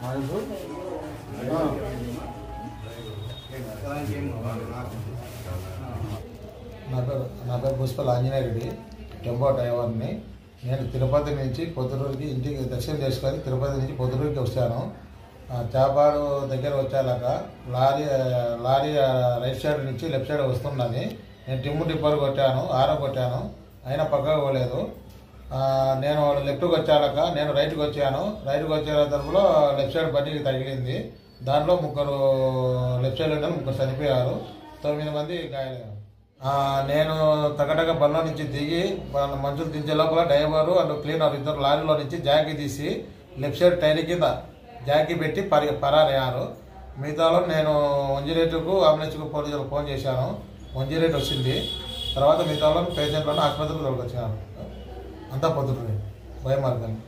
నా పేరు నా పేరు పుష్పల ఆంజనేయ రెడ్డి టెంపో డ్రైవర్ని. నేను తిరుపతి నుంచి పొద్దుటూరుకి ఇంటికి దర్శనం చేసుకొని తిరుపతి నుంచి పొద్దుటూరుకి వచ్చాను చేపాడు దగ్గర వచ్చాక లారీ లారీ రైట్ సైడ్ నుంచి లెఫ్ట్ సైడ్ వస్తున్నది నేను టిమ్ము టిప్పర్ కొట్టాను ఆర కొట్టాను. అయినా పక్కకు పోలేదు. నేను నేను లెఫ్ట్కి వచ్చాక నేను రైట్కి వచ్చాను. రైట్కి వచ్చే తరపులో లెఫ్ట్ సైడ్ బండికి తగిలింది. దాంట్లో ముగ్గురు లెఫ్ట్ సైడ్ ఉన్న ముగ్గురు చనిపోయారు. తొమ్మిది మంది గాయాలయ్యారు నేను తగటగా బండ్లో నుంచి దిగి వాళ్ళ మంచులు దించే లోపల డ్రైవరు అండ్ క్లీనర్ ఇద్దరు లారీలో నుంచి జాకీ తీసి లెఫ్ట్ సైడ్ టైర్ కింద జాకీ పెట్టి పరి పరారయ్యారు. మిగతాలో నేను వంజిరేటుకు అంబులెన్స్కు పోలీసులకు ఫోన్ చేశాను. వంజిరేట్ వచ్చింది. తర్వాత మిగతాలో పేషెంట్లను ఆసుపత్రికి తోలుకొచ్చాను. அதான் பார்த்துட்ருங்க பயமாக இருக்காங்க